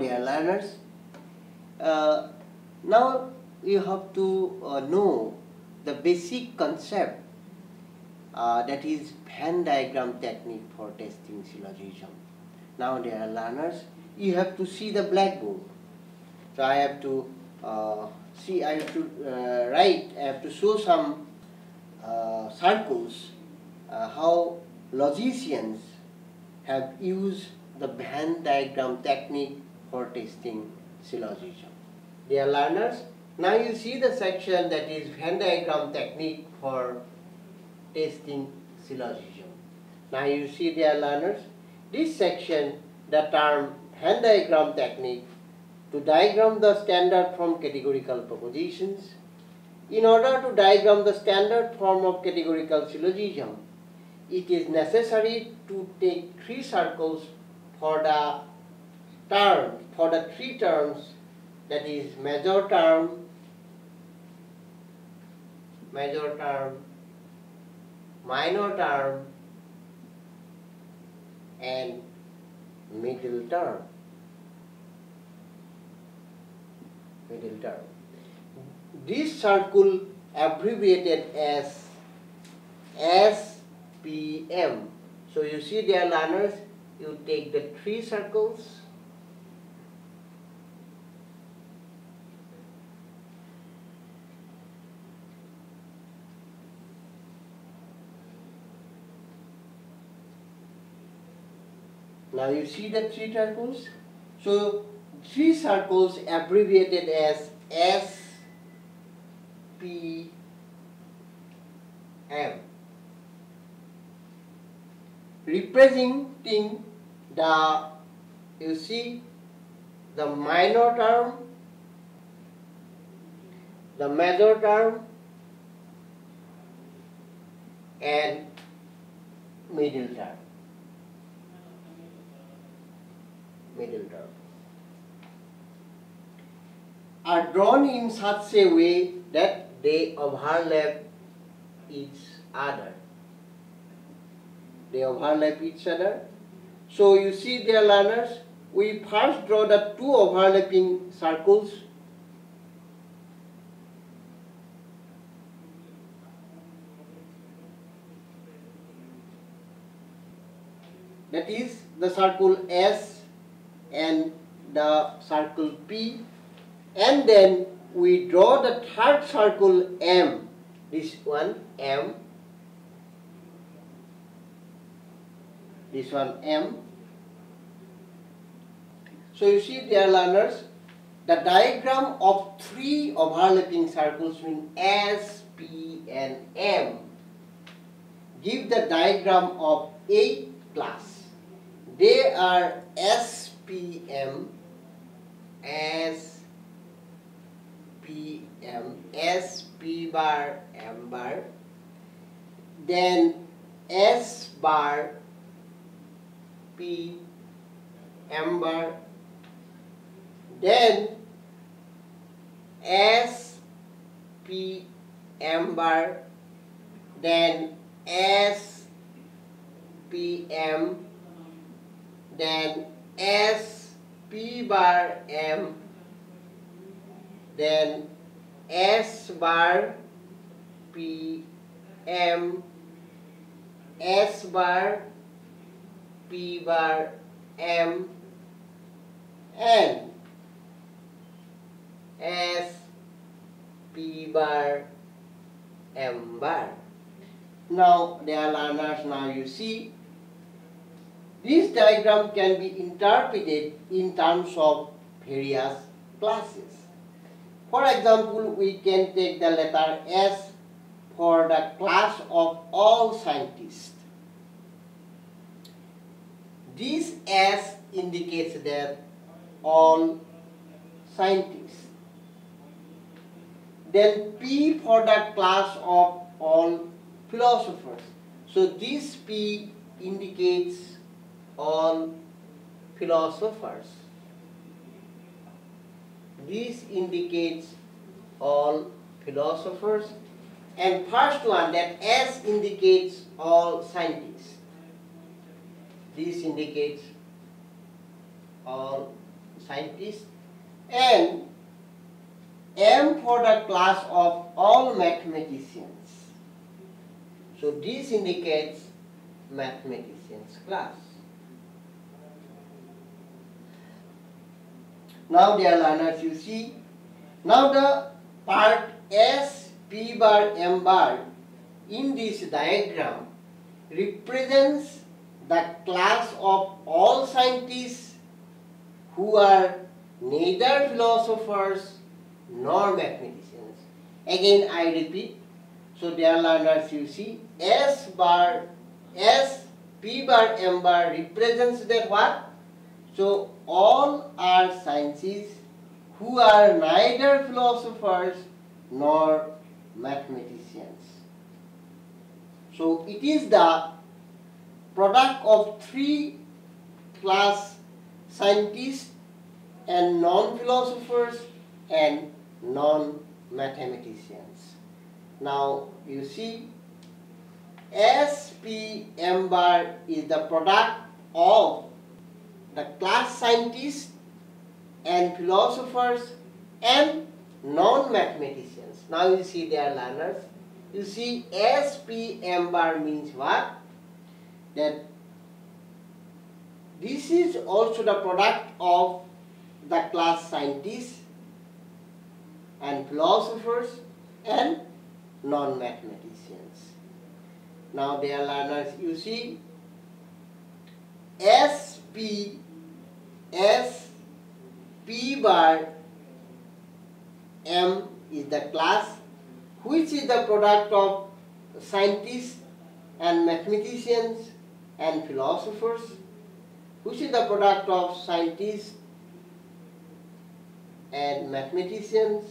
Dear learners, uh, now you have to uh, know the basic concept uh, that is Venn diagram technique for testing syllogism. Now dear learners, you have to see the blackboard. So I have to uh, see, I have to uh, write, I have to show some uh, circles how logicians have used the Venn diagram technique for testing syllogism. Dear learners, now you see the section that is Venn diagram technique for testing syllogism. Now you see dear learners, this section the term Venn diagram technique to diagram the standard form categorical propositions. In order to diagram the standard form of categorical syllogism, it is necessary to take three circles for the term, for the three terms that is major term, major term, minor term and middle term. Middle term. This circle abbreviated as SPM. So you see dear learners, you take the three circles Now you see the three circles? So three circles abbreviated as S P M representing the you see the minor term the major term and middle term middle term are drawn in such a way that they overlap each other. They overlap each other. So you see dear learners, we first draw the two overlapping circles. That is the circle S and the circle P and then we draw the third circle M this one M this one M. So you see dear learners, the diagram of three overlapping circles between S, P and M give the diagram of A plus. They are SPM, SPM, SP bar, M bar, then S bar, P M bar then S P M bar then S P M then S P bar M then S bar P M S bar P bar M and S P bar M bar. Now dear learners, now you see this diagram can be interpreted in terms of various classes. For example, we can take the letter S for the class of all scientists. This S indicates that all scientists. Then P for the class of all philosophers. So this P indicates all philosophers. This indicates all philosophers. And first one that S indicates all scientists. This indicates all scientists and M for the class of all mathematicians. So this indicates mathematicians class. Now dear learners you see, now the part S, P bar, M bar in this diagram represents the class of all scientists who are neither philosophers nor mathematicians. Again I repeat, so dear learners you see S bar, S, P bar, M bar represents that what? So all are sciences who are neither philosophers nor mathematicians. So it is the product of three class scientists and non-philosophers and non-mathematicians. Now you see SPM bar is the product of the class scientists and philosophers and non-mathematicians. Now you see they are learners. You see SPM bar means what? That this is also the product of the class scientists and philosophers and non-mathematicians. Now they are learners. You see SP S P bar M is the class. Which is the product of scientists and mathematicians and philosophers? Which is the product of scientists and mathematicians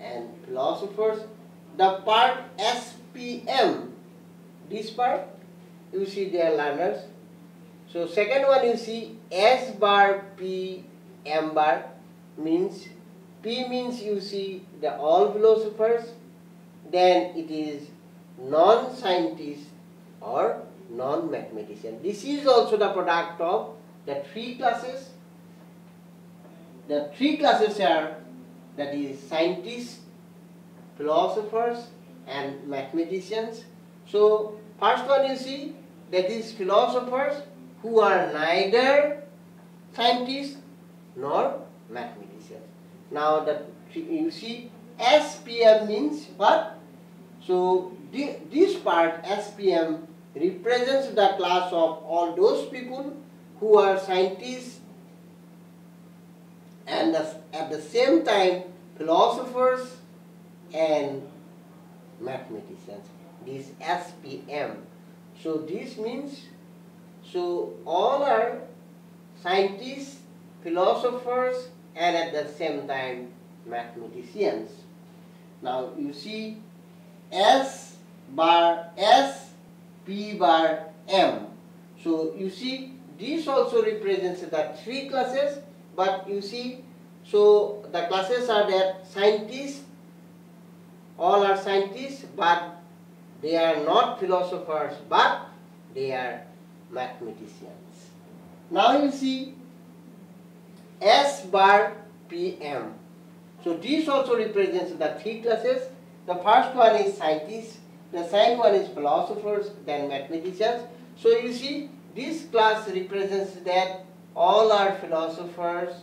and philosophers? The part SPM this part you see they are learners so second one you see S bar P M bar means P means you see the all philosophers then it is non-scientist or non-mathematician. This is also the product of the three classes. The three classes are that is scientists, philosophers and mathematicians. So first one you see that is philosophers who are neither scientists nor mathematicians. Now that you see SPM means what? So this part SPM represents the class of all those people who are scientists and at the same time philosophers and mathematicians. This SPM. So this means so all are scientists, philosophers and at the same time mathematicians. Now you see S bar S P bar M. So you see this also represents the three classes but you see so the classes are that scientists all are scientists but they are not philosophers but they are mathematicians. Now you see S bar PM. So this also represents the three classes. The first one is scientists, the second one is philosophers, then mathematicians. So you see this class represents that all are philosophers,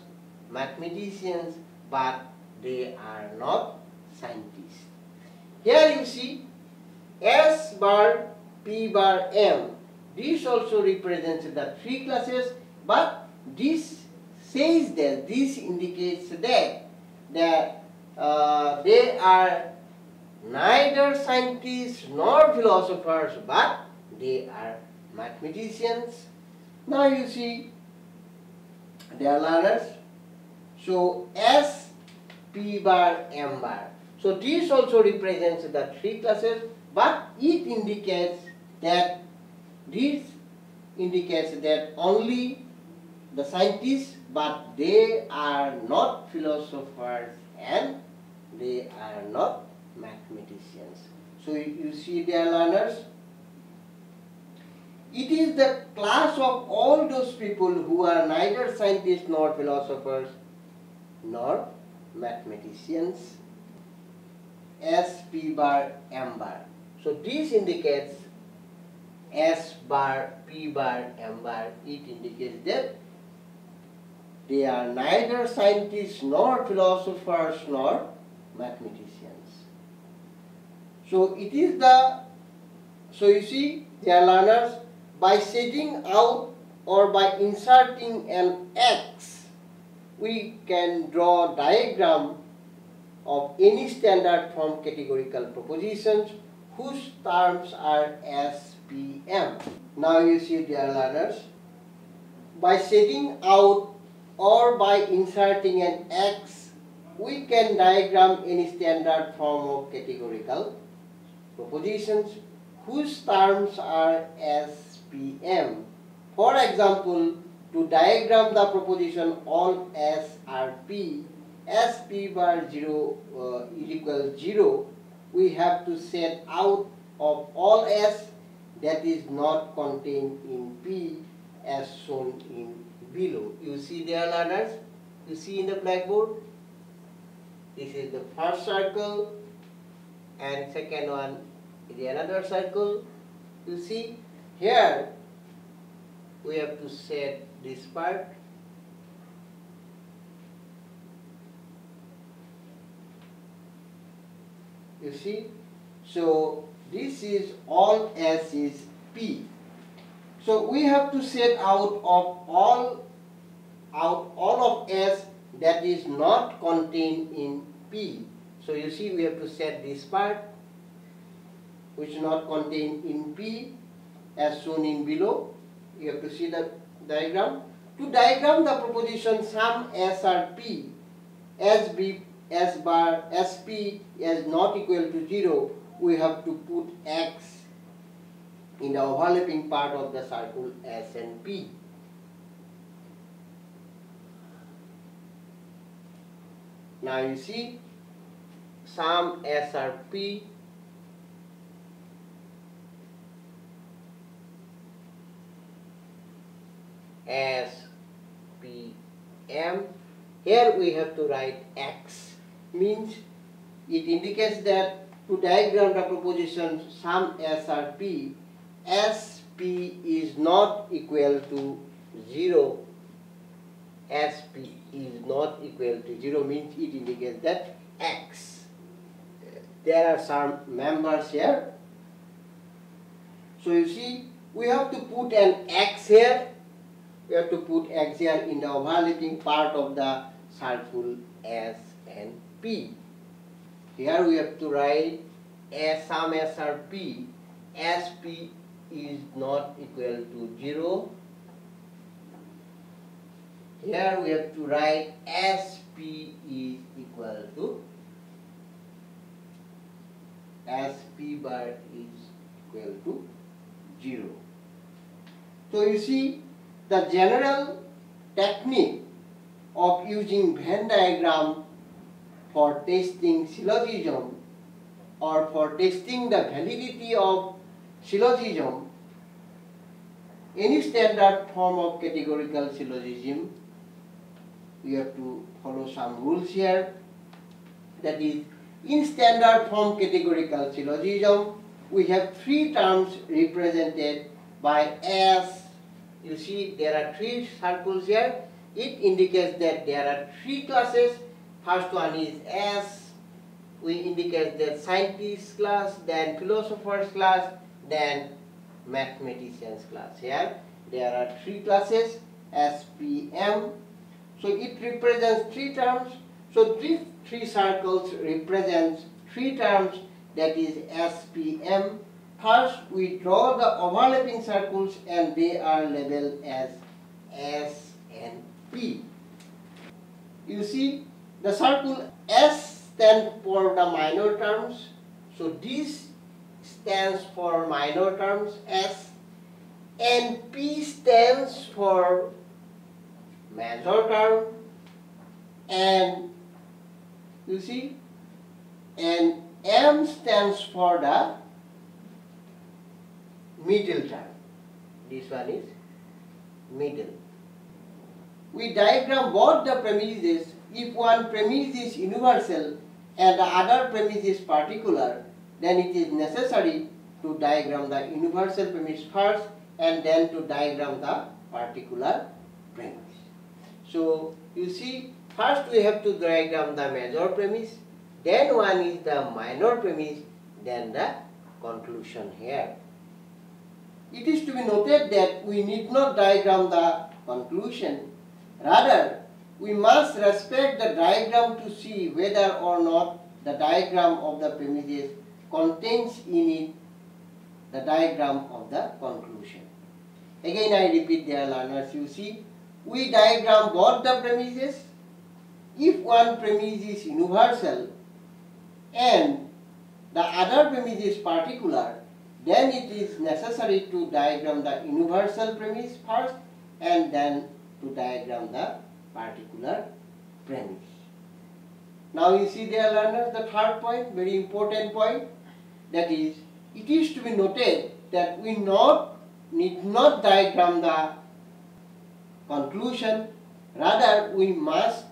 mathematicians, but they are not scientists. Here you see S bar P bar M this also represents the three classes, but this says that this indicates that that uh, they are neither scientists nor philosophers, but they are mathematicians. Now you see, they are learners. So S, P bar, M bar. So this also represents the three classes, but it indicates that this indicates that only the scientists, but they are not philosophers and they are not mathematicians. So you see dear learners, it is the class of all those people who are neither scientists nor philosophers nor mathematicians. S P bar M bar. So this indicates S bar P bar M bar. It indicates that they are neither scientists nor philosophers nor mathematicians. So it is the, so you see dear learners, by setting out or by inserting an X, we can draw diagram of any standard form categorical propositions whose terms are SPM. Now you see dear learners, by setting out or by inserting an X, we can diagram any standard form of categorical propositions whose terms are SPM. For example, to diagram the proposition all S are P, S P bar 0 uh, is equal 0, we have to set out of all S that is not contained in P as shown in below. You see there learners? You see in the blackboard? This is the first circle and second one is another circle. You see here we have to set this part you see so this is all S is P. So we have to set out of all out all of S that is not contained in P. So you see we have to set this part which is not contained in P as shown in below. You have to see the diagram. To diagram the proposition some S or P. As bar SP is not equal to 0, we have to put X in the overlapping part of the circle S and P. Now you see some SRP SPM here we have to write X means it indicates that to diagram the proposition some SRP, SP is not equal to 0. SP is not equal to 0 means it indicates that X. There are some members here. So you see, we have to put an X here. We have to put X here in the overlapping part of the circle S and P. Here we have to write as some SRP, SP is not equal to 0. Here we have to write SP is equal to SP bar is equal to 0. So you see the general technique of using Venn diagram for testing syllogism or for testing the validity of syllogism, any standard form of categorical syllogism, we have to follow some rules here. That is, in standard form categorical syllogism, we have three terms represented by S. You see, there are three circles here. It indicates that there are three classes First one is S. We indicate that scientist class, then philosophers class, then mathematicians class. Here there are three classes SPM. So it represents three terms. So these three circles represents three terms that is SPM. First we draw the overlapping circles and they are labeled as S and P. You see the circle S stands for the minor terms. So this stands for minor terms S and P stands for major term and you see and M stands for the middle term. this one is middle. We diagram both the premises if one premise is universal and the other premise is particular, then it is necessary to diagram the universal premise first and then to diagram the particular premise. So you see first we have to diagram the major premise, then one is the minor premise, then the conclusion here. It is to be noted that we need not diagram the conclusion, rather we must respect the diagram to see whether or not the diagram of the premises contains in it the diagram of the conclusion. Again I repeat dear learners, you see, we diagram both the premises. If one premise is universal and the other premise is particular, then it is necessary to diagram the universal premise first and then to diagram the particular premise. Now you see there learners the third point, very important point, that is, it is to be noted that we not need not diagram the conclusion, rather we must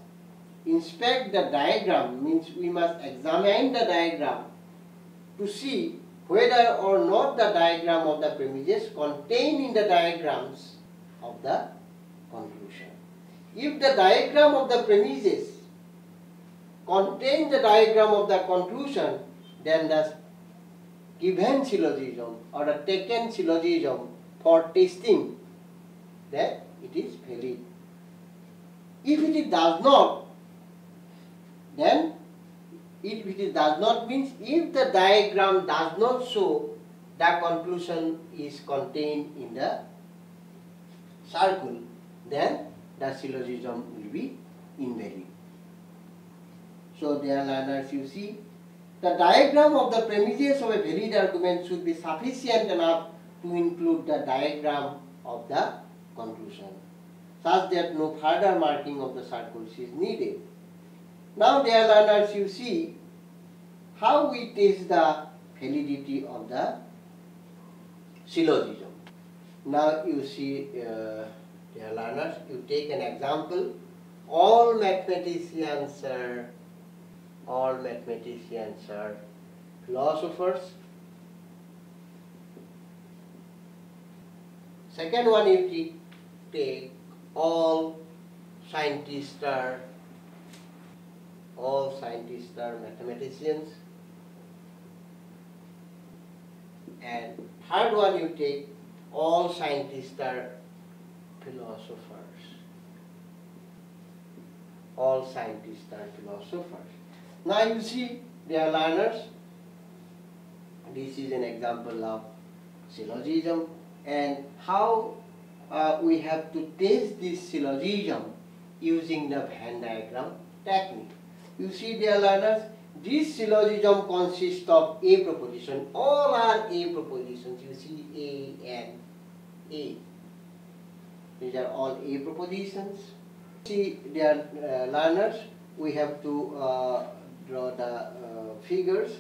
inspect the diagram, means we must examine the diagram to see whether or not the diagram of the premises contained in the diagrams of the. If the diagram of the premises contain the diagram of the conclusion, then the given syllogism or the taken syllogism for testing that it is valid. If it does not, then if it does not means if the diagram does not show the conclusion is contained in the circle, then the syllogism will be invalid. So dear learners, you see, the diagram of the premises of a valid argument should be sufficient enough to include the diagram of the conclusion, such that no further marking of the circles is needed. Now dear learners, you see how we test the validity of the syllogism. Now you see, uh, dear learners, you take an example. All mathematicians are, all mathematicians are philosophers. Second one if you take all scientists are all scientists are mathematicians. And third one you take, all scientists are philosophers. All scientists are philosophers. Now you see, they are learners. This is an example of syllogism and how uh, we have to test this syllogism using the Venn diagram technique. You see dear learners, this syllogism consists of A proposition. All are A propositions. You see A and A. These are all A propositions. See dear uh, learners, we have to uh, draw the uh, figures.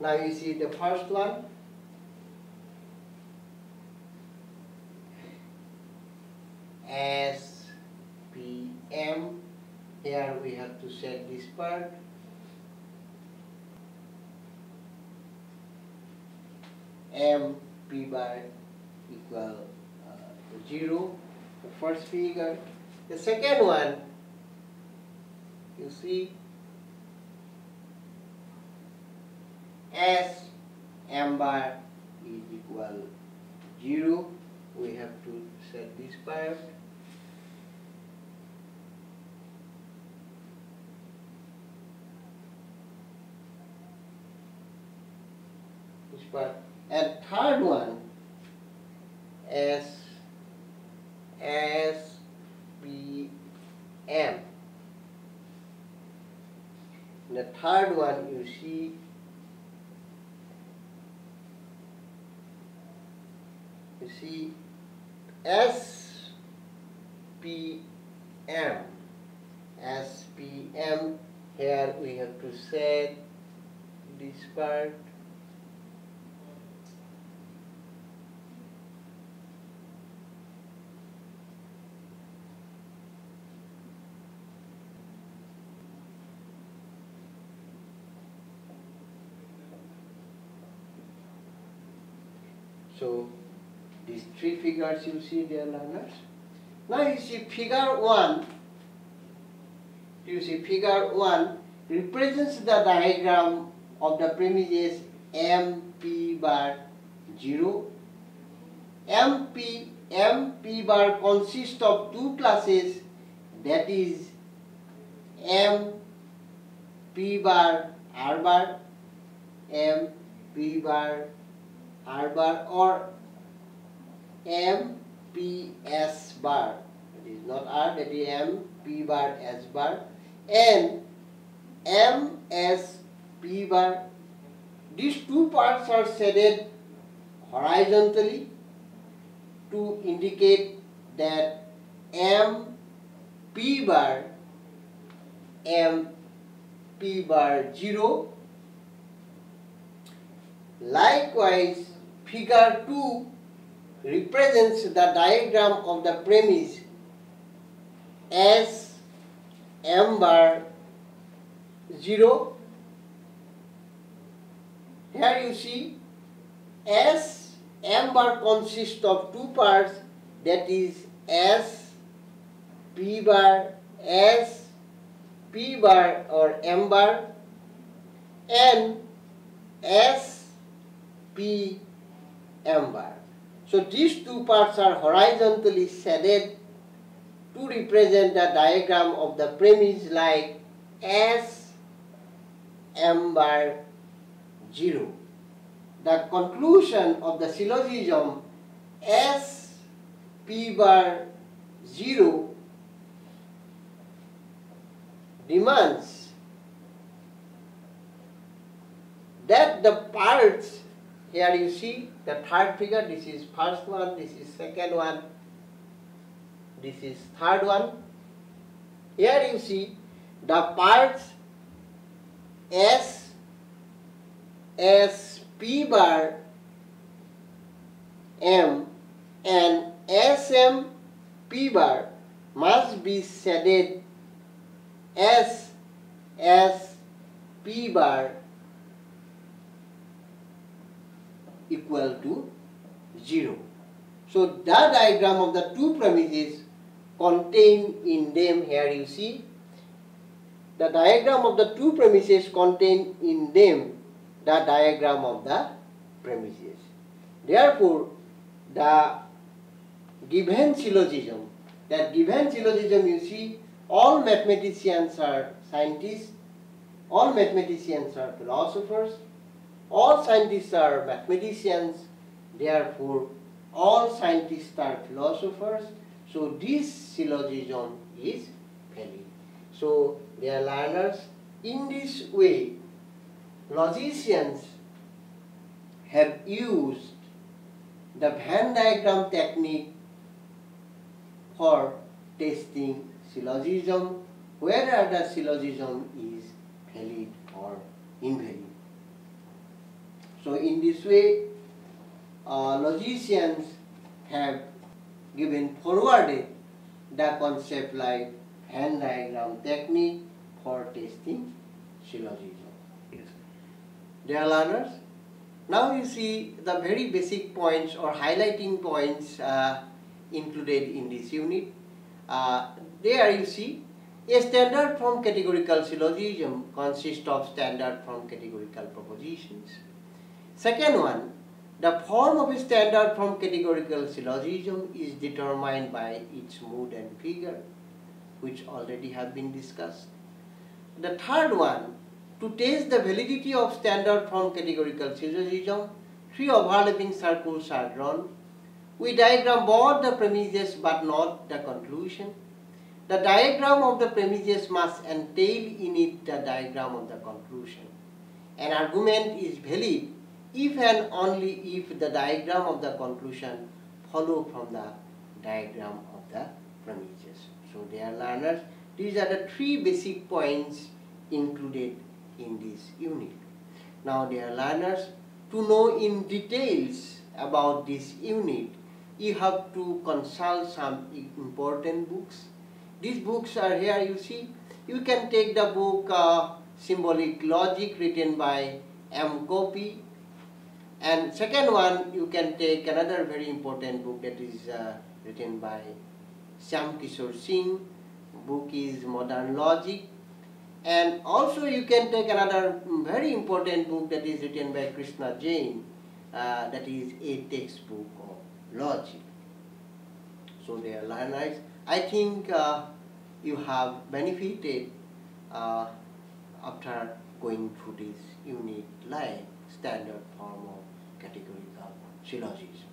Now you see the first one. S, P, M here we have to set this part. M P bar equal uh, 0, the first figure. The second one, you see, S M bar is equal 0. We have to set this part. And third one, S, S, B, M. The third one you see you see S P M S P M here we have to set this part So these three figures you see dear learners. Now you see figure 1, you see figure 1 represents the diagram of the premises MP bar 0. MP, MP bar consists of two classes that is M P bar R bar M P bar R bar or M P S bar. It is not R that is M P bar S bar. And M S P bar these two parts are shaded horizontally to indicate that M P bar M P bar 0 likewise figure 2 represents the diagram of the premise as M bar 0 here you see S M bar consists of two parts that is S P bar S P bar or M bar and S P M bar. So these two parts are horizontally shaded to represent the diagram of the premise like S M bar 0. The conclusion of the syllogism S P bar 0 demands that the parts here you see the third figure this is first one this is second one this is third one. Here you see the parts S S P bar M and SM P bar must be shaded S S P bar equal to 0. So the diagram of the two premises contained in them here you see the diagram of the two premises contained in them the diagram of the premises. Therefore, the given syllogism, that given syllogism you see all mathematicians are scientists, all mathematicians are philosophers, all scientists are mathematicians, therefore all scientists are philosophers. So this syllogism is valid. So dear learners, in this way logicians have used the Venn diagram technique for testing syllogism, whether the syllogism is valid or invalid. So in this way, uh, logicians have given forwarded the concept like Venn diagram technique for testing syllogism. Yes. Dear learners, now you see the very basic points or highlighting points uh, included in this unit. Uh, there you see a standard form categorical syllogism consists of standard form categorical propositions. Second one, the form of a standard form categorical syllogism is determined by its mood and figure, which already have been discussed. The third one, to test the validity of standard form categorical syllogism, three overlapping circles are drawn. We diagram both the premises but not the conclusion. The diagram of the premises must entail in it the diagram of the conclusion. An argument is valid if and only if the diagram of the conclusion follow from the diagram of the premises. So dear learners, these are the three basic points included in this unit. Now dear learners, to know in details about this unit, you have to consult some important books these books are here you see. You can take the book uh, Symbolic Logic written by M. Copi And second one, you can take another very important book that is uh, written by Shyam Kishore Singh. Book is Modern Logic. And also you can take another very important book that is written by Krishna Jain. Uh, that is a textbook of logic. So they are learners. I think uh, you have benefited uh, after going through this unit like standard form of categorical syllogism. Thank you.